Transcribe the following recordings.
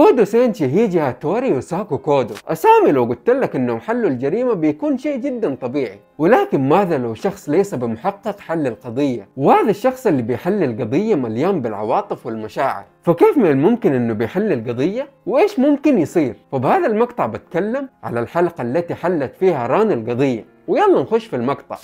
كودو شينيتشي هيجي هاتوري يوساكو كودو. أسامي لو قلت لك إنهم حلوا الجريمة بيكون شيء جدا طبيعي. ولكن ماذا لو شخص ليس بمحقق حل القضية؟ وهذا الشخص اللي بيحل القضية مليان بالعواطف والمشاعر. فكيف من الممكن إنه بيحل القضية؟ وإيش ممكن يصير؟ وبهذا المقطع بتكلم على الحلقة التي حلت فيها ران القضية. ويلا نخش في المقطع.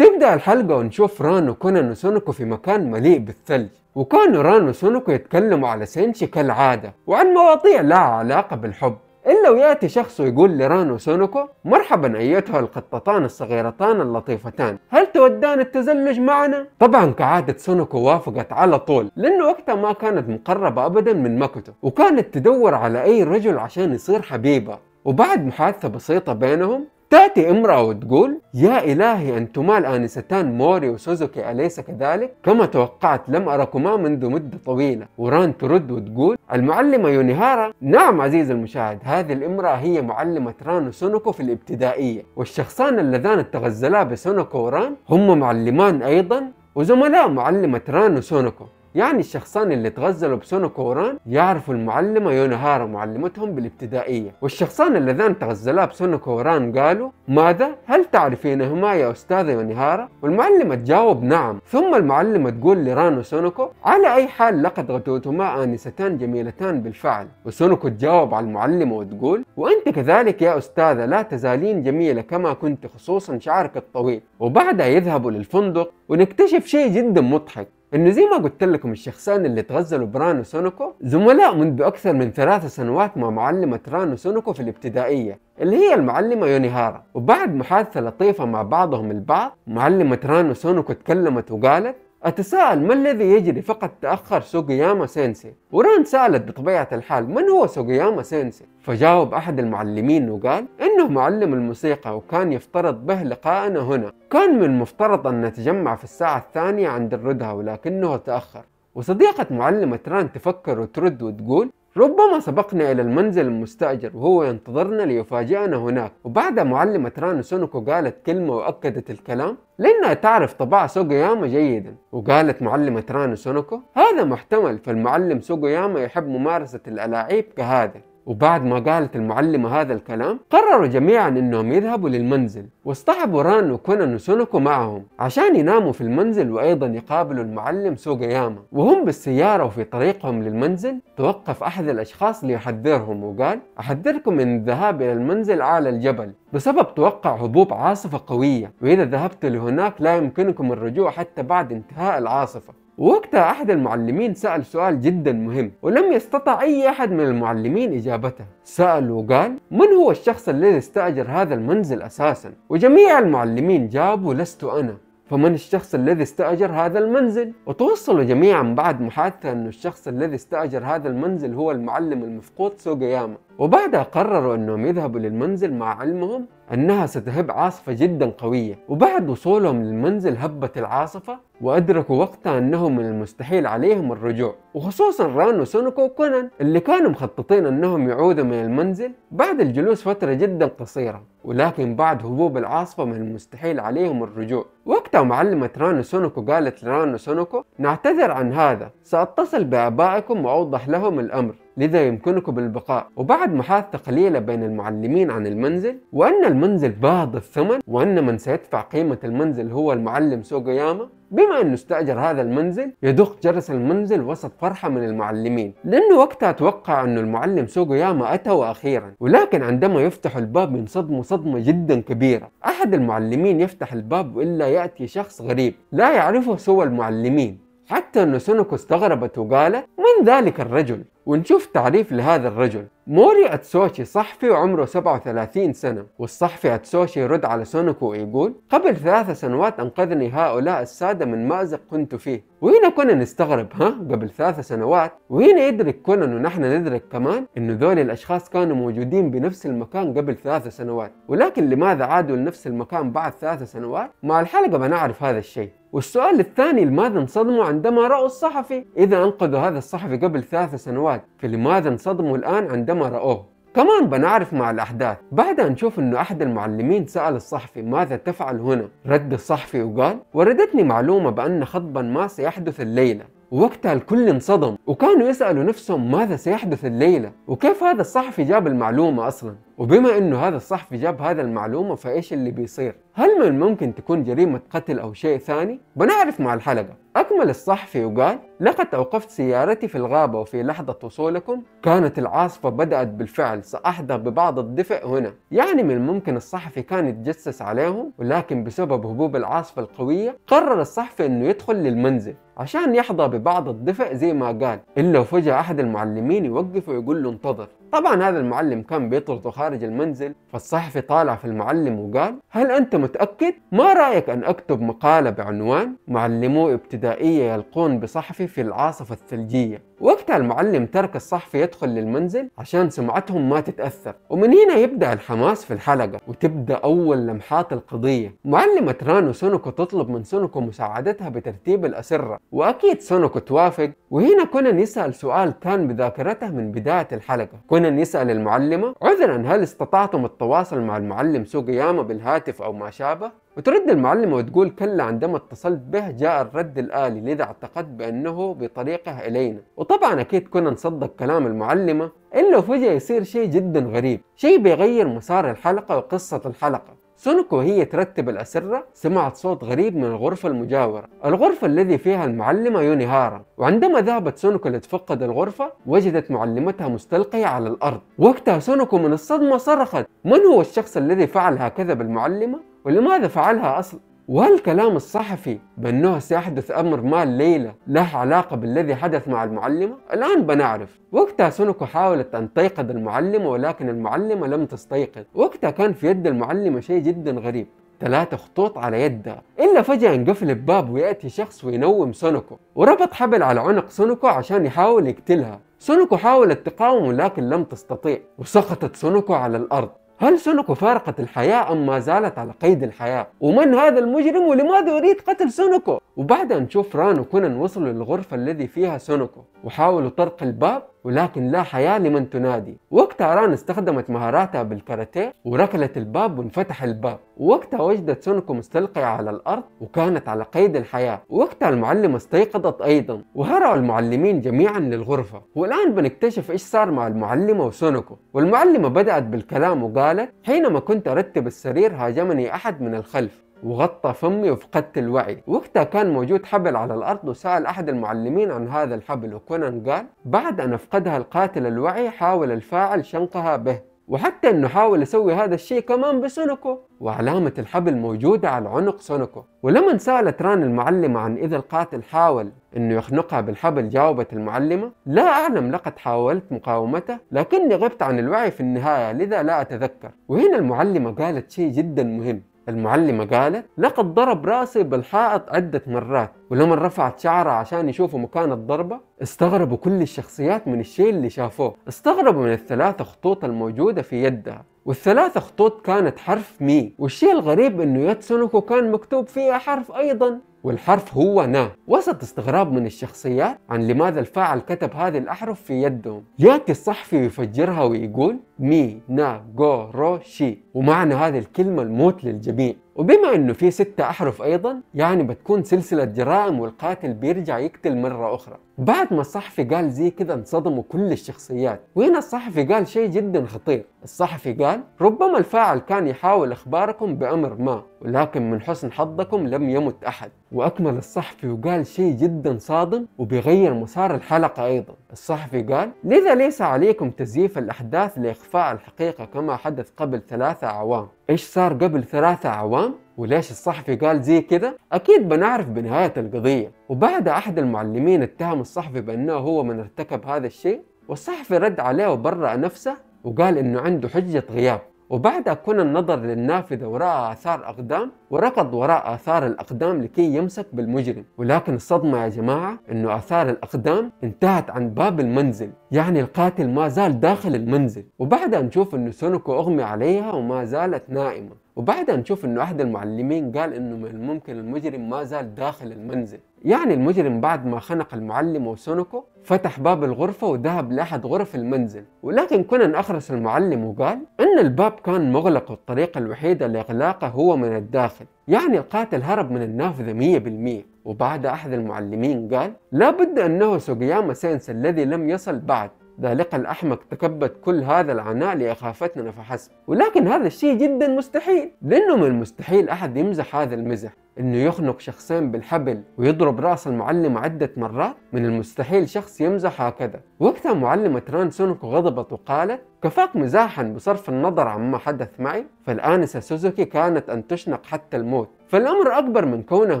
تبدأ الحلقة ونشوف ران وكونان وسونوكو في مكان مليء بالثلج. وكانوا ران وسونوكو يتكلموا على شينيتشي كالعادة وعن مواضيع لها علاقة بالحب. إلا ويأتي شخص ويقول لران وسونوكو مرحبا أيتها القطتان الصغيرتان اللطيفتان هل تودان التزلج معنا؟ طبعا كعادة سونوكو وافقت على طول لأنه وقتها ما كانت مقربة أبدا من ماكوتو وكانت تدور على أي رجل عشان يصير حبيبة. وبعد محادثة بسيطة بينهم تأتي امرأة وتقول يا إلهي أنتما الآنستان موري وسوزوكي أليس كذلك؟ كما توقعت لم أركما منذ مدة طويلة. وران ترد وتقول المعلمة يونيهارا. نعم عزيزي المشاهد هذه الامرأة هي معلمة ران وسونوكو في الابتدائية. والشخصان اللذان تغزلا بسونوكو وران هم معلمان أيضا وزملاء معلمة ران وسونوكو يعني الشخصان اللي تغزلوا بسونوكو وران يعرفوا المعلمة يونهارا معلمتهم بالابتدائية. والشخصان اللذان تغزلا بسونوكو وران قالوا ماذا؟ هل تعرفينهما يا أستاذة يونهارا؟ والمعلمة تجاوب نعم. ثم المعلمة تقول لران وسونوكو على أي حال لقد غدوتما آنستان جميلتان بالفعل. وسونوكو تجاوب على المعلمة وتقول وأنت كذلك يا أستاذة لا تزالين جميلة كما كنت خصوصا شعرك الطويل. وبعدها يذهبوا للفندق ونكتشف شيء جدا مضحك. إنه زي ما قلت لكم الشخصان اللي تغزلوا بران وسونوكو زملاء منذ أكثر من ثلاث سنوات مع معلمة ران وسونوكو في الابتدائية اللي هي المعلمة يونيهارا وبعد محادثة لطيفة مع بعضهم البعض معلمة ران وسونوكو تكلمت وقالت أتساءل ما الذي يجري فقد تأخر سوغياما سينسي؟ وران سألت بطبيعة الحال من هو سوغياما سينسي؟ فجاوب أحد المعلمين وقال إنه معلم الموسيقى وكان يفترض به لقاءنا هنا. كان من المفترض أن نتجمع في الساعة الثانية عند الردهة ولكنه تأخر. وصديقة معلمة ران تفكر وترد وتقول ربما سبقنا إلى المنزل المستأجر وهو ينتظرنا ليفاجئنا هناك. وبعد معلمة ران سونوكو قالت كلمة وأكدت الكلام لأنها تعرف طباع سوغوياما جيدا. وقالت معلمة ران سونوكو هذا محتمل فالمعلم سوغوياما يحب ممارسة الألاعيب كهذا. وبعد ما قالت المعلمة هذا الكلام قرروا جميعا إنهم يذهبوا للمنزل واصطحبوا ران وكونان وسونوكو معهم عشان يناموا في المنزل وأيضا يقابلوا المعلم سوغياما وهم بالسيارة وفي طريقهم للمنزل توقف أحد الأشخاص ليحذرهم وقال أحذركم من الذهاب إلى المنزل اعلى الجبل بسبب توقع هبوب عاصفة قوية وإذا ذهبت لهناك لا يمكنكم الرجوع حتى بعد انتهاء العاصفة. ووقتها أحد المعلمين سأل سؤال جدا مهم ولم يستطع أي أحد من المعلمين إجابته. سأل وقال من هو الشخص الذي استأجر هذا المنزل أساسا؟ وجميع المعلمين جابوا لست أنا. فمن الشخص الذي استأجر هذا المنزل؟ وتوصلوا جميعا بعد محادثة أن الشخص الذي استأجر هذا المنزل هو المعلم المفقود سوغياما. وبعدها قرروا أنهم يذهبوا للمنزل مع علمهم أنها ستهب عاصفة جدا قوية. وبعد وصولهم للمنزل هبت العاصفة وأدركوا وقتها أنه من المستحيل عليهم الرجوع. وخصوصا ران وسونوكو وكونان اللي كانوا مخططين أنهم يعودوا من المنزل بعد الجلوس فترة جدا قصيرة. ولكن بعد هبوب العاصفة من المستحيل عليهم الرجوع. وقتها معلمة ران وسونوكو قالت لران وسونوكو نعتذر عن هذا. سأتصل بآبائكم وأوضح لهم الأمر. لذا يمكنكم البقاء. وبعد محادثة قليلة بين المعلمين عن المنزل وأن المنزل باهظ الثمن وأن من سيدفع قيمة المنزل هو المعلم سوغياما بما انه استأجر هذا المنزل يدق جرس المنزل وسط فرحة من المعلمين. لأنه وقتها توقع انه المعلم سوغوياما أتى وأخيرا. ولكن عندما يفتح الباب ينصدموا صدمة جدا كبيرة. أحد المعلمين يفتح الباب والا يأتي شخص غريب لا يعرفه سوى المعلمين. حتى أن سونوكو استغربت وقالت من ذلك الرجل؟ ونشوف تعريف لهذا الرجل. موري أتسوشي صحفي وعمره 37 سنة والصحفي أتسوشي يرد على سونوكو ويقول قبل ثلاث سنوات أنقذني هؤلاء السادة من مأزق كنت فيه. وهنا كنا نستغرب ها؟ قبل ثلاث سنوات. وهنا يدرك كونان ونحن ندرك كمان انه ذول الأشخاص كانوا موجودين بنفس المكان قبل ثلاث سنوات؟ ولكن لماذا عادوا لنفس المكان بعد ثلاث سنوات؟ مع الحلقة بنعرف هذا الشيء. والسؤال الثاني لماذا انصدموا عندما رأوا الصحفي؟ إذا أنقذوا هذا الصحفي قبل ثلاث سنوات فلماذا انصدموا الآن عندما رأوه؟ كمان بنعرف مع الأحداث بعدها نشوف أنه أحد المعلمين سأل الصحفي ماذا تفعل هنا؟ رد الصحفي وقال وردتني معلومة بأن خطبا ما سيحدث الليلة ووقتها الكل انصدم وكانوا يسألوا نفسهم ماذا سيحدث الليلة وكيف هذا الصحفي جاب المعلومة أصلا؟ وبما إنه هذا الصحفي جاب هذا المعلومة فإيش اللي بيصير؟ هل من الممكن تكون جريمة قتل أو شيء ثاني؟ بنعرف مع الحلقة. أكمل الصحفي وقال لقد أوقفت سيارتي في الغابة وفي لحظة وصولكم. كانت العاصفة بدأت بالفعل ساحظى ببعض الدفء هنا. يعني من الممكن الصحفي كان يتجسس عليهم ولكن بسبب هبوب العاصفة القوية قرر الصحفي إنه يدخل للمنزل عشان يحظى ببعض الدفء زي ما قال. إلا وفجأة أحد المعلمين يوقفه ويقول له انتظر. طبعا هذا المعلم كان بيطرده خارج المنزل فالصحفي طالع في المعلم وقال هل أنت متأكد؟ ما رأيك أن أكتب مقالة بعنوان معلمو ابتدائية يلقون بصحفي في العاصفة الثلجية وقتها المعلم ترك الصحفي يدخل للمنزل عشان سمعتهم ما تتأثر. ومن هنا يبدأ الحماس في الحلقة وتبدأ أول لمحات القضية. معلمة ران وسونوكو تطلب من سونوكو مساعدتها بترتيب الأسرة. وأكيد سونوكو توافق. وهنا كونان يسأل سؤال كان بذاكرته من بداية الحلقة. كونان يسأل المعلمة عذرا هل استطعتم التواصل مع المعلم سوغياما بالهاتف أو ما شابه؟ وترد المعلمة وتقول كلا عندما اتصلت به جاء الرد الآلي لذا اعتقدت بأنه بطريقه إلينا. وطبعا أكيد كنا نصدق كلام المعلمة إلا وفجأة يصير شيء جدا غريب شيء بيغير مسار الحلقة وقصة الحلقة. سونوكو وهي ترتب الأسرة سمعت صوت غريب من الغرفة المجاورة. الغرفة الذي فيها المعلمة يونيهارا وعندما ذهبت سونوكو لتفقد الغرفة وجدت معلمتها مستلقية على الأرض. وقتها سونوكو من الصدمة صرخت من هو الشخص الذي فعل هكذا بالمعلمة؟ ولماذا فعلها أصلا وهل كلام الصحفي بأنه سيحدث أمر ما الليلة له علاقة بالذي حدث مع المعلمة؟ الآن بنعرف. وقتها سونوكو حاولت أن تيقظ المعلمة ولكن المعلمة لم تستيقظ. وقتها كان في يد المعلمة شيء جدا غريب. ثلاثة خطوط على يدها. إلا فجأة انقفل الباب ويأتي شخص وينوم سونوكو. وربط حبل على عنق سونوكو عشان يحاول يقتلها. سونوكو حاولت تقاوم ولكن لم تستطيع. وسقطت سونوكو على الأرض. هل سونوكو فارقت الحياة أم ما زالت على قيد الحياة؟ ومن هذا المجرم ولماذا يريد قتل سونوكو؟ وبعدها نشوف ران وكونان وصلوا للغرفة الذي فيها سونوكو وحاولوا طرق الباب ولكن لا حياة لمن تنادي. وقتها ران استخدمت مهاراتها بالكاراتيه وركلت الباب وانفتح الباب. ووقتها وجدت سونوكو مستلقية على الأرض وكانت على قيد الحياة. وقتها المعلمة استيقظت أيضا وهرعوا المعلمين جميعا للغرفة. والآن بنكتشف إيش صار مع المعلمة وسونوكو. والمعلمة بدأت بالكلام وقالت حينما كنت أرتب السرير هاجمني أحد من الخلف. وغطى فمي وفقدت الوعي. وقتها كان موجود حبل على الأرض وسأل أحد المعلمين عن هذا الحبل وكونان قال بعد أن أفقدها القاتل الوعي حاول الفاعل شنقها به وحتى أنه حاول يسوي هذا الشيء كمان بسونوكو. وعلامة الحبل موجودة على عنق سونوكو. ولما سألت ران المعلمة عن إذا القاتل حاول أنه يخنقها بالحبل جاوبت المعلمة لا أعلم لقد حاولت مقاومته لكني غبت عن الوعي في النهاية لذا لا أتذكر. وهنا المعلمة قالت شيء جدا مهم. المعلمة قالت لقد ضرب رأسي بالحائط عدة مرات ولما رفعت شعرها عشان يشوفوا مكان الضربة استغربوا كل الشخصيات من الشيء اللي شافوه استغربوا من الثلاثة خطوط الموجودة في يدها والثلاثة خطوط كانت حرف مي والشيء الغريب إنه يد سونوكو كان مكتوب فيها حرف أيضا. والحرف هو نا. وسط استغراب من الشخصيات عن لماذا الفاعل كتب هذه الأحرف في يدهم. يأتي الصحفي ويفجرها ويقول مي نا جو رو شي. ومعنى هذه الكلمة الموت للجميع. وبما إنه في ستة أحرف أيضا يعني بتكون سلسلة جرائم والقاتل بيرجع يقتل مرة أخرى. بعد ما الصحفي قال زي كذا انصدموا كل الشخصيات. وهنا الصحفي قال شيء جدا خطير. الصحفي قال ربما الفاعل كان يحاول إخباركم بأمر ما ولكن من حسن حظكم لم يمت أحد. وأكمل الصحفي وقال شيء جدا صادم وبيغير مسار الحلقة أيضا. الصحفي قال لذا ليس عليكم تزييف الأحداث لإخفاء الحقيقة كما حدث قبل ثلاثة اعوام إيش صار قبل ثلاثة اعوام وليش الصحفي قال زي كذا أكيد بنعرف بنهاية القضية. وبعد أحد المعلمين اتهم الصحفي بأنه هو من ارتكب هذا الشيء والصحفي رد عليه وبرأ نفسه وقال إنه عنده حجة غياب. وبعدها كنا النظر للنافذة ورأى آثار أقدام وركض وراء آثار الأقدام لكي يمسك بالمجرم. ولكن الصدمة يا جماعة أنه آثار الأقدام انتهت عن باب المنزل يعني القاتل ما زال داخل المنزل. وبعدها نشوف أنه سونوكو أغمي عليها وما زالت نائمة. وبعدها نشوف إنه أحد المعلمين قال إنه من الممكن المجرم ما زال داخل المنزل. يعني المجرم بعد ما خنق المعلم وسونوكو فتح باب الغرفة وذهب لأحد غرف المنزل. ولكن كونان أخرس المعلم وقال أن الباب كان مغلق والطريقة الوحيدة لإغلاقه هو من الداخل. يعني القاتل هرب من النافذة مية بالمية. وبعد أحد المعلمين قال لا بد أنه سوغياما سينس الذي لم يصل بعد. ذلك الأحمق تكبد كل هذا العناء لإخافتنا فحسب ولكن هذا الشيء جدا مستحيل لأنه من المستحيل أحد يمزح هذا المزح. إنه يخنق شخصين بالحبل ويضرب رأس المعلم عدة مرات؟ من المستحيل شخص يمزح هكذا. وقتها معلمة ران سونوكو غضبت وقالت كفاك مزاحا بصرف النظر عما حدث معي؟ فالآنسة سوزوكي كادت أن تشنق حتى الموت. فالأمر أكبر من كونه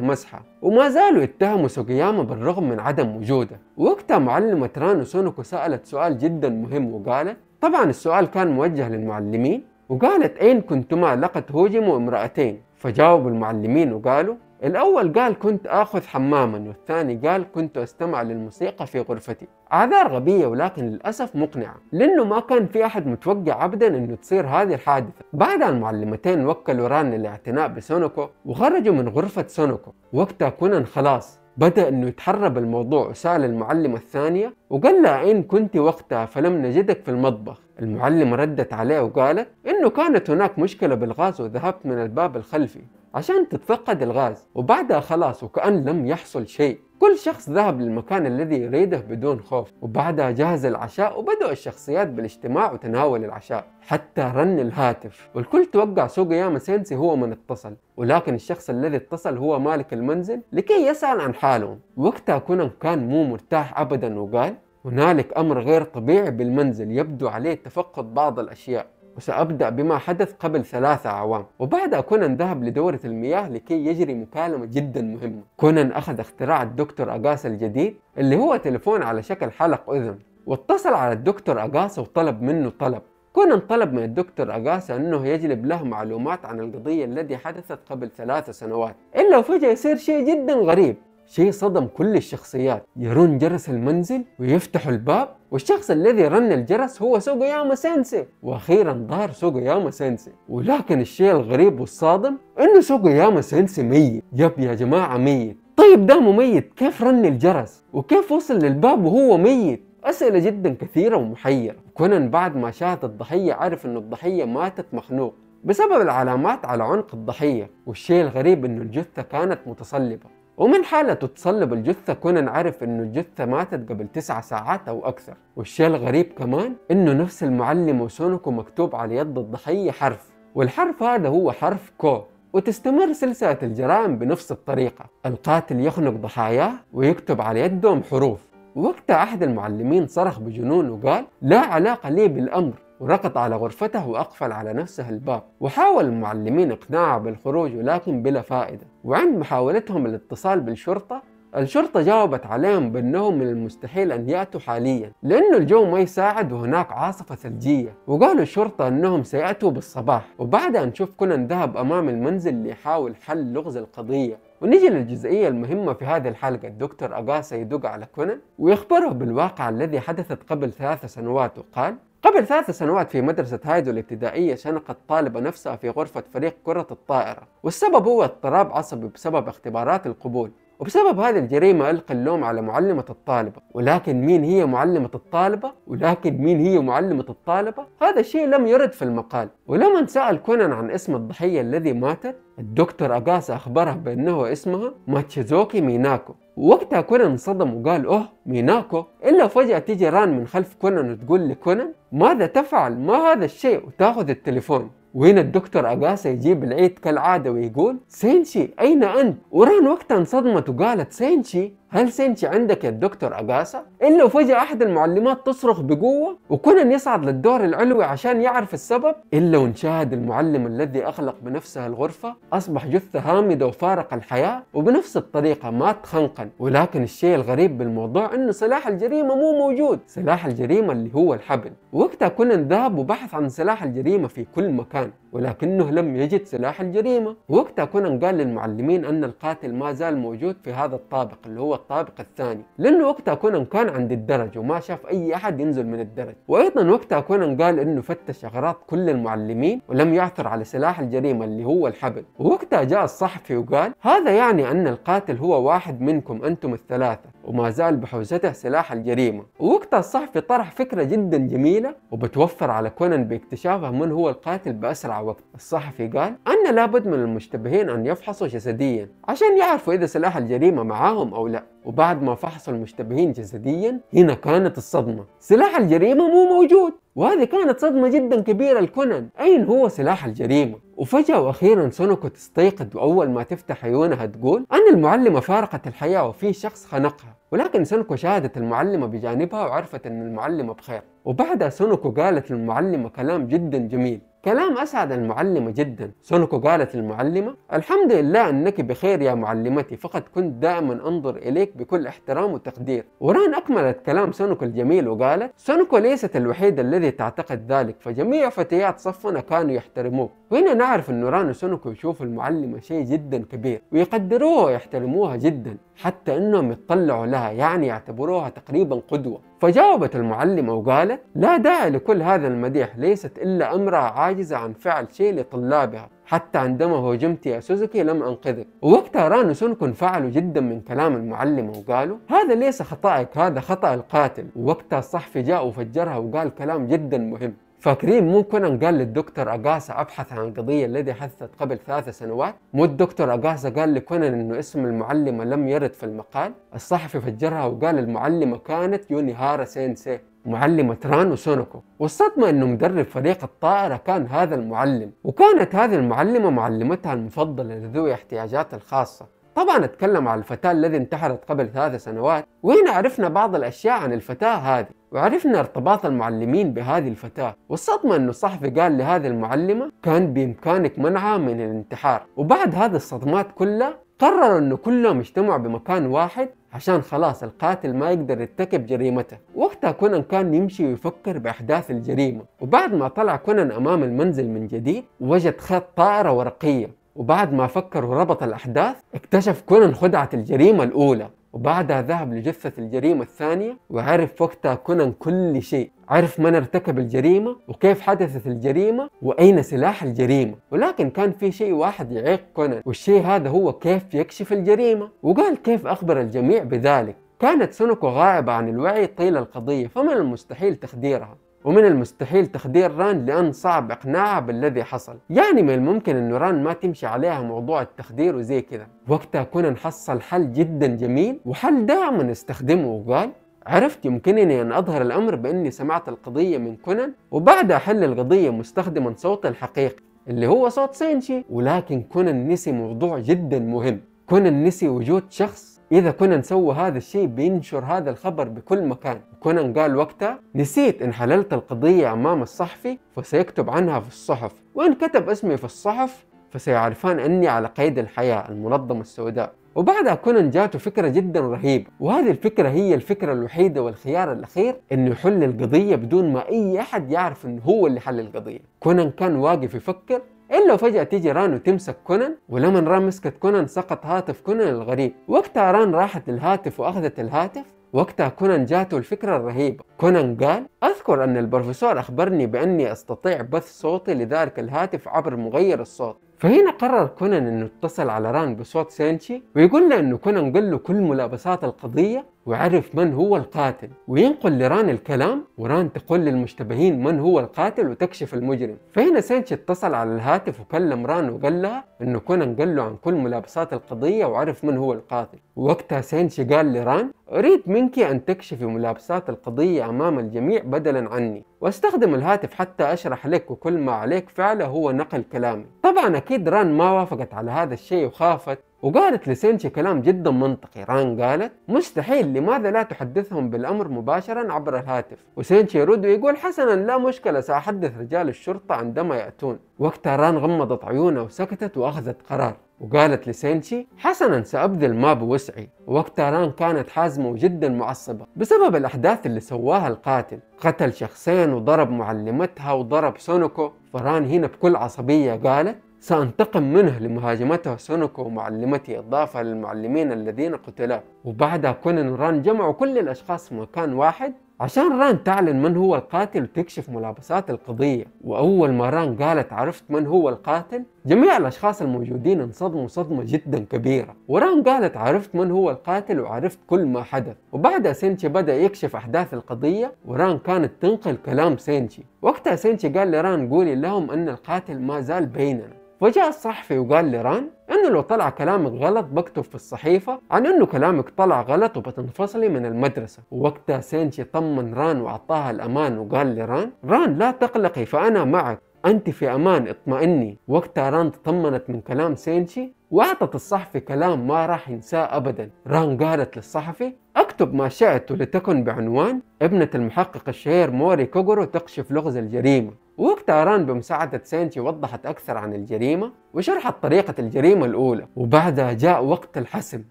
مزحة وما زالوا يتهموا سوغياما بالرغم من عدم وجوده. وقتها معلمة ران سونوكو سألت سؤال جدا مهم وقالت طبعا السؤال كان موجه للمعلمين؟ وقالت أين كنتما لقد هوجموا امرأتين. فجاوب المعلمين وقالوا الأول قال كنت آخذ حماما والثاني قال كنت أستمع للموسيقى في غرفتي. أعذار غبية ولكن للأسف مقنعة لأنه ما كان في أحد متوقع أبدا أنه تصير هذه الحادثة. بعدها المعلمتين وكلوا ران للاعتناء بسونوكو وخرجوا من غرفة سونوكو. وقتها كونان خلاص بدأ أنه يتحرى الموضوع وسأل المعلمة الثانية وقال لها أين كنت وقتها فلم نجدك في المطبخ. المعلمة ردت عليه وقالت إنه كانت هناك مشكلة بالغاز وذهبت من الباب الخلفي عشان تتفقد الغاز وبعدها خلاص وكأن لم يحصل شيء. كل شخص ذهب للمكان الذي يريده بدون خوف وبعدها جهز العشاء وبدأوا الشخصيات بالاجتماع وتناول العشاء حتى رن الهاتف. والكل توقع سوغياما سينسي هو من اتصل ولكن الشخص الذي اتصل هو مالك المنزل لكي يسأل عن حالهم وقتها كونان كان مو مرتاح أبدا وقال هنالك أمر غير طبيعي بالمنزل يبدو عليه تفقد بعض الأشياء. وسأبدأ بما حدث قبل ثلاثة أعوام. وبعدها كونان ذهب لدورة المياه لكي يجري مكالمة جدا مهمة. كونان أخذ اختراع الدكتور أغاسا الجديد اللي هو تليفون على شكل حلق أذن. واتصل على الدكتور أغاسا وطلب منه طلب. كونان طلب من الدكتور أغاسا أنه يجلب له معلومات عن القضية التي حدثت قبل ثلاث سنوات. إلا وفجأة يصير شيء جدا غريب. شيء صدم كل الشخصيات. يرون جرس المنزل ويفتحوا الباب والشخص الذي رن الجرس هو سوغوياما سينسي. وأخيرا ظهر سوغوياما سينسي. ولكن الشيء الغريب والصادم إنه سوغوياما سينسي ميت. yep يا جماعة ميت. طيب ده ميت كيف رن الجرس؟ وكيف وصل للباب وهو ميت؟ أسئلة جدا كثيرة ومحيرة. كونان بعد ما شاهد الضحية عرف أن الضحية ماتت مخنوق. بسبب العلامات على عنق الضحية. والشيء الغريب أن الجثة كانت متصلبة. ومن حالة تصلب الجثة كنا نعرف إنه الجثة ماتت قبل تسعة ساعات أو أكثر. والشيء الغريب كمان إنه نفس المعلم وسونوكو مكتوب على يد الضحية حرف. والحرف هذا هو حرف كو وتستمر سلسلة الجرائم بنفس الطريقة. القاتل يخنق ضحاياه ويكتب على يدهم حروف. وقتها أحد المعلمين صرخ بجنون وقال لا علاقة لي بالأمر. وركض على غرفته وأقفل على نفسه الباب. وحاول المعلمين إقناعه بالخروج ولكن بلا فائدة. وعند محاولتهم الاتصال بالشرطة الشرطة جاوبت عليهم بأنه من المستحيل أن يأتوا حاليا لأنه الجو ما يساعد وهناك عاصفة ثلجية. وقالوا الشرطة أنهم سيأتوا بالصباح. وبعدها نشوف كونان ذهب أمام المنزل ليحاول حل لغز القضية. ونجي للجزئية المهمة في هذه الحلقة الدكتور أغاسا يدق على كونان ويخبره بالواقع الذي حدثت قبل ثلاث سنوات وقال قبل ثلاث سنوات في مدرسة هايدو الابتدائية شنقت طالبة نفسها في غرفة فريق كرة الطائرة والسبب هو اضطراب عصبي بسبب اختبارات القبول وبسبب هذه الجريمة ألقى اللوم على معلمة الطالبة ولكن مين هي معلمة الطالبة؟ ولكن مين هي معلمة الطالبة؟ هذا الشيء لم يرد في المقال ولما سأل كونان عن اسم الضحية الذي ماتت الدكتور أغاسا أخبره بأنه اسمها ماتشيزوكي ميناكو وقتها كونان انصدم وقال أوه ميناكو إلا فجأة تيجي ران من خلف كونان وتقول لكونان ماذا تفعل؟ ما هذا الشيء؟ وتاخذ التليفون. وهنا الدكتور أغاسا يجيب العيد كالعادة ويقول سينشي أين أنت؟ وران وقتها انصدمت وقالت سينشي؟ هل سينشي عندك يا دكتور أغاسا؟ إلا وفجأة أحد المعلمات تصرخ بقوة وكونان يصعد للدور العلوي عشان يعرف السبب إلا ونشاهد المعلم الذي أغلق بنفسه الغرفة أصبح جثة هامدة وفارق الحياة وبنفس الطريقة مات خنقا ولكن الشيء الغريب بالموضوع إنه سلاح الجريمة مو موجود. سلاح الجريمة اللي هو الحبل. وقتها كونان ذهب وبحث عن سلاح الجريمة في كل مكان ولكنه لم يجد سلاح الجريمة. وقتها كونان قال للمعلمين أن القاتل ما زال موجود في هذا الطابق اللي هو الطابق الثاني. لأنه وقتها كونان كان عند الدرج وما شاف أي أحد ينزل من الدرج. وأيضا وقتها كونان قال إنه فتش أغراض كل المعلمين ولم يعثر على سلاح الجريمة اللي هو الحبل. ووقتها جاء الصحفي وقال هذا يعني أن القاتل هو واحد منكم أنتم الثلاثة. وما زال بحوزته سلاح الجريمة. ووقتها الصحفي طرح فكرة جدا جميلة وبتوفر على كونان باكتشافه من هو القاتل بأسرع وقت. الصحفي قال أن لابد من المشتبهين أن يفحصوا جسديا عشان يعرفوا إذا سلاح الجريمة معاهم أو لا. وبعد ما فحصوا المشتبهين جسديا هنا كانت الصدمة. سلاح الجريمة مو موجود وهذه كانت صدمة جدا كبيرة لكونان. أين هو سلاح الجريمة؟ وفجأة وأخيرا سونوكو تستيقظ وأول ما تفتح عيونها تقول أن المعلمة فارقت الحياة وفي شخص خنقها. ولكن سونوكو شاهدت المعلمة بجانبها وعرفت أن المعلمة بخير. وبعدها سونوكو قالت للمعلمة كلام جدا جميل. كلام أسعد المعلمة جدا. سونوكو قالت للمعلمة الحمد لله أنك بخير يا معلمتي فقد كنت دائما أنظر إليك بكل احترام وتقدير. وران أكملت كلام سونوكو الجميل وقالت سونوكو ليست الوحيدة الذي تعتقد ذلك فجميع فتيات صفنا كانوا يحترموك. وهنا نعرف أن ران وسونوكو يشوفوا المعلمة شيء جدا كبير ويقدروها ويحترموها جدا حتى أنهم يطلعوا لها يعني يعتبروها تقريبا قدوة. فجاوبت المعلمة وقالت لا داعي لكل هذا المديح ليست إلا امرأة عاجزة عن فعل شيء لطلابها حتى عندما هجمت يا سوزوكي لم أنقذك. ووقتها ران وسونكو فعلوا جدا من كلام المعلمة وقالوا هذا ليس خطأك هذا خطأ القاتل. ووقتها الصحفي جاء وفجرها وقال كلام جدا مهم. فاكرين مو كونان قال للدكتور أقاسا أبحث عن القضية التي حدثت قبل ثلاث سنوات؟ مو الدكتور أقاسا قال لكونان إنه اسم المعلمة لم يرد في المقال. الصحفي فجرها وقال المعلمة كانت يونيهارا سينسي معلمة ران وسونوكو والصدمة إنه مدرب فريق الطائرة كان هذا المعلم وكانت هذه المعلمة معلمتها المفضلة لذوي احتياجات الخاصة. طبعا أتكلم عن الفتاة الذي انتحرت قبل ثلاث سنوات وهنا عرفنا بعض الأشياء عن الفتاة هذه وعرفنا ارتباط المعلمين بهذه الفتاة. والصدمة إنه الصحفي قال لهذه المعلمة كان بإمكانك منعها من الانتحار. وبعد هذه الصدمات كلها قرروا إنه كلهم يجتمعوا بمكان واحد عشان خلاص القاتل ما يقدر يرتكب جريمته. وقتها كونان كان يمشي ويفكر بأحداث الجريمة. وبعد ما طلع كونان أمام المنزل من جديد وجد خط طائرة ورقية. وبعد ما فكر وربط الأحداث اكتشف كونان خدعة الجريمة الأولى وبعدها ذهب لجثة الجريمة الثانية وعرف وقتها كونان كل شيء عرف من ارتكب الجريمة وكيف حدثت الجريمة وأين سلاح الجريمة. ولكن كان في شيء واحد يعيق كونان والشيء هذا هو كيف يكشف الجريمة. وقال كيف أخبر الجميع بذلك؟ كانت سونوكو غائبة عن الوعي طيلة القضية فمن المستحيل تخديرها. ومن المستحيل تخدير ران لأن صعب إقناعها بالذي حصل. يعني من الممكن أنه ران ما تمشي عليها موضوع التخدير وزي كذا. وقتها كونان حصل حل جدا جميل وحل دائما نستخدمه وقال عرفت يمكنني أن أظهر الأمر بأني سمعت القضية من كونان وبعد أحل القضية مستخدما صوتي الحقيقي اللي هو صوت سينشي. ولكن كونان نسي موضوع جدا مهم. كونان نسي وجود شخص إذا كنا نسوي هذا الشيء بينشر هذا الخبر بكل مكان. كونان قال وقتها نسيت إن حللت القضية أمام الصحفي فسيكتب عنها في الصحف. وإن كتب اسمي في الصحف فسيعرفان أني على قيد الحياة المنظمة السوداء. وبعدها كونان جاته فكرة جدا رهيبة. وهذه الفكرة هي الفكرة الوحيدة والخيار الأخير إنه يحل القضية بدون ما أي أحد يعرف إنه هو اللي حل القضية. كونان كان واقف يفكر إلا وفجأة تيجي ران وتمسك كونان ولما ران مسكت كونان سقط هاتف كونان الغريب. وقتها ران راحت للهاتف وأخذت الهاتف. وقتها كونان جاته الفكرة الرهيبة. كونان قال أذكر أن البروفيسور أخبرني بأني أستطيع بث صوتي لذلك الهاتف عبر مغير الصوت. فهنا قرر كونان إنه يتصل على ران بصوت سينشي ويقول له إنه كونان قال له كل ملابسات القضية وعرف من هو القاتل. وينقل لران الكلام وران تقول للمشتبهين من هو القاتل وتكشف المجرم. فهنا سينشي اتصل على الهاتف وكلم ران وقال لها إنه كونان قال له عن كل ملابسات القضية وعرف من هو القاتل. ووقتها سينشي قال لران أريد منك أن تكشفي ملابسات القضية أمام الجميع بدلا عني. واستخدم الهاتف حتى أشرح لك وكل ما عليك فعله هو نقل كلامي. طبعا أكيد ران ما وافقت على هذا الشيء وخافت وقالت لسينشي كلام جدا منطقي. ران قالت مستحيل لماذا لا تحدثهم بالأمر مباشرا عبر الهاتف؟ وسينشي يرد ويقول حسنا لا مشكلة سأحدث رجال الشرطة عندما يأتون. وقتها ران غمضت عيونها وسكتت وأخذت قرار. وقالت لسينشي حسنا سأبذل ما بوسعي. وقتها ران كانت حازمة وجدا معصبة بسبب الأحداث اللي سواها القاتل. قتل شخصين وضرب معلمتها وضرب سونوكو. فران هنا بكل عصبية قالت سأنتقم منه لمهاجمته سونوكو ومعلمتي إضافة للمعلمين الذين قتلا وبعدها كونان وران جمعوا كل الأشخاص في مكان واحد. عشان ران تعلن من هو القاتل وتكشف ملابسات القضية وأول ما ران قالت عرفت من هو القاتل؟ جميع الأشخاص الموجودين انصدموا صدمة جدا كبيرة. وران قالت عرفت من هو القاتل وعرفت كل ما حدث. وبعدها سينشي بدأ يكشف أحداث القضية وران كانت تنقل كلام سينشي. وقتها سينشي قال لران قولي لهم أن القاتل ما زال بيننا. وجاء الصحفي وقال لران إنه لو طلع كلامك غلط بكتب في الصحيفة عن إنه كلامك طلع غلط وبتنفصلي من المدرسة. ووقتها سينشي طمن ران وأعطاها الأمان وقال لران ران لا تقلقي فأنا معك. أنت في أمان اطمئني. وقتها ران تطمنت من كلام سينشي واعطت الصحفي كلام ما راح ينساه ابدا. ران قالت للصحفي أكتب ما شئت ولتكن بعنوان ابنة المحقق الشهير موري كوغورو تكشف لغز الجريمة. ووقتها ران بمساعدة سينشي وضحت أكثر عن الجريمة وشرحت طريقة الجريمة الأولى. وبعدها جاء وقت الحسم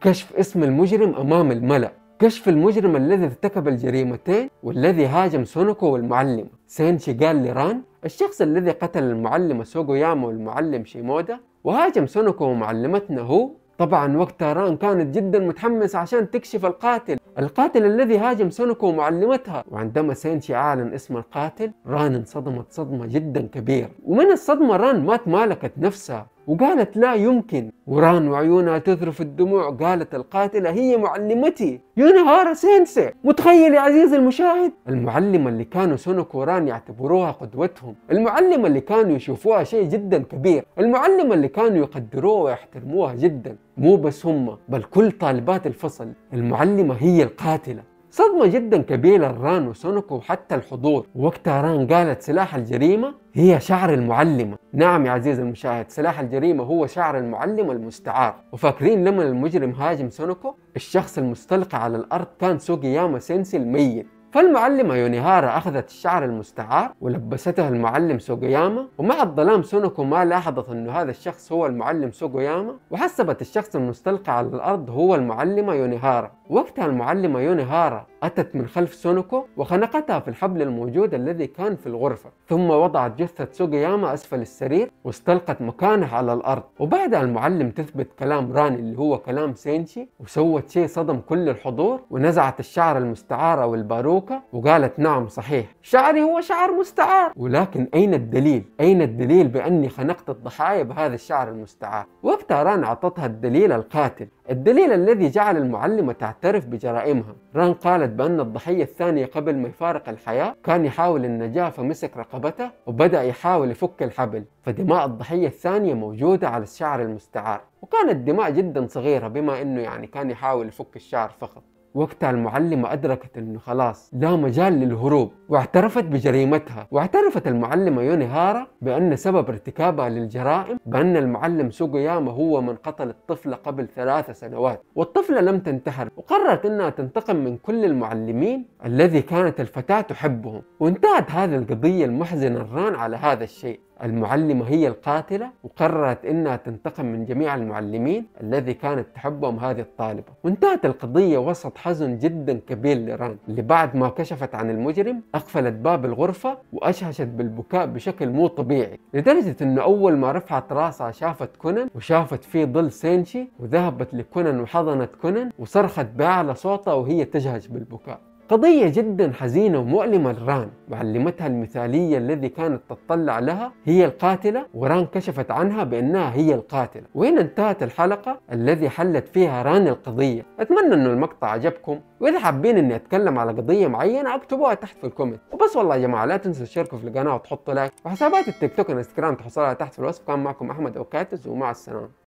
كشف اسم المجرم أمام الملأ. كشف المجرم الذي ارتكب الجريمتين والذي هاجم سونوكو والمعلمة. سينشي قال لران الشخص الذي قتل المعلمة سوغوياما والمعلم شيمودا وهاجم سونوكو ومعلمتنا هو. طبعا وقتها ران كانت جدا متحمسة عشان تكشف القاتل. القاتل الذي هاجم سونوكو ومعلمتها. وعندما سينشي أعلن اسم القاتل ران انصدمت صدمة جدا كبيرة. ومن الصدمة ران ما تمالكت نفسها. وقالت لا يمكن. وران وعيونها تذرف الدموع. قالت القاتلة هي معلمتي. يونهارا سينسي. متخيل يا عزيز المشاهد؟ المعلمة اللي كانوا سونوكو وران يعتبروها قدوتهم. المعلمة اللي كانوا يشوفوها شيء جدا كبير. المعلمة اللي كانوا يقدروها ويحترموها جدا. مو بس هم بل كل طالبات الفصل. المعلمة هي القاتلة. صدمة جدا كبيرة لران وسونوكو وحتى الحضور. وقتها ران قالت سلاح الجريمة هي شعر المعلمة. نعم يا عزيزي المشاهد سلاح الجريمة هو شعر المعلمة المستعار. وفاكرين لما المجرم هاجم سونوكو الشخص المستلقى على الأرض كان سوغياما سينسي الميت. فالمعلمة يونيهارا أخذت الشعر المستعار ولبسته المعلم سوغوياما ومع الظلام سونوكو ما لاحظت أنه هذا الشخص هو المعلم سوغوياما وحسبت الشخص المستلقى على الأرض هو المعلمة يونيهارا. وقتها المعلمة يونيهارا أتت من خلف سونوكو وخنقتها في الحبل الموجود الذي كان في الغرفة ثم وضعت جثة سوغياما أسفل السرير واستلقت مكانه على الأرض وبعدها المعلم تثبت كلام ران اللي هو كلام سينشي وسوت شيء صدم كل الحضور ونزعت الشعر المستعارة والباروكة وقالت نعم صحيح شعري هو شعر مستعار ولكن أين الدليل؟ أين الدليل بأني خنقت الضحايا بهذا الشعر المستعار؟ وقتها ران أعطتها الدليل القاتل الدليل الذي جعل المعلمة تعترف بجرائمها ران قالت بأن الضحية الثانية قبل ما يفارق الحياة كان يحاول النجاة فمسك رقبته وبدأ يحاول يفك الحبل فدماء الضحية الثانية موجودة على الشعر المستعار وكانت دماء جدا صغيرة بما أنه يعني كان يحاول يفك الشعر فقط. وقتها المعلمة أدركت أنه خلاص لا مجال للهروب واعترفت بجريمتها. واعترفت المعلمة يوني هارا بأن سبب ارتكابها للجرائم بأن المعلم سوغوياما هو من قتل الطفلة قبل ثلاث سنوات والطفلة لم تنتحر وقررت أنها تنتقم من كل المعلمين الذي كانت الفتاة تحبهم. وانتهت هذه القضية المحزنة الران على هذا الشيء. المعلمة هي القاتلة وقررت إنها تنتقم من جميع المعلمين الذي كانت تحبهم هذه الطالبة. وانتهت القضية وسط حزن جدا كبير لران اللي بعد ما كشفت عن المجرم أقفلت باب الغرفة وأشهشت بالبكاء بشكل مو طبيعي لدرجة إنه أول ما رفعت راسها شافت كونان وشافت فيه ظل سينشي وذهبت لكونان وحضنت كونان وصرخت بأعلى صوتها وهي تجهش بالبكاء. قضية جدا حزينة ومؤلمة لران معلمتها المثالية الذي كانت تطلع لها هي القاتلة وران كشفت عنها بأنها هي القاتلة. وهنا انتهت الحلقة؟ الذي حلت فيها ران القضية. أتمنى أنه المقطع عجبكم وإذا حابين أني أتكلم على قضية معينة اكتبوها تحت في ال comment. وبس والله يا جماعة لا تنسوا تشتركوا في القناة وتحطوا like وحسابات التيك توك والإنستغرام تحصلها تحت في الوصف. كان معكم أحمد أوكاتس ومع السلامة.